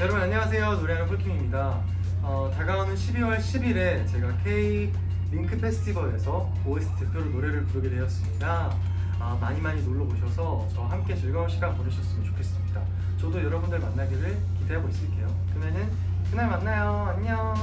여러분 안녕하세요. 노래하는 폴킴입니다. 어, 다가오는 12월 10일에 제가 K 링크 페스티벌에서 OST 대표로 노래를 부르게 되었습니다. 아, 많이 많이 놀러 오셔서 저와 함께 즐거운 시간 보내셨으면 좋겠습니다. 저도 여러분들 만나기를 기대하고 있을게요. 그러면은 그날 만나요. 안녕.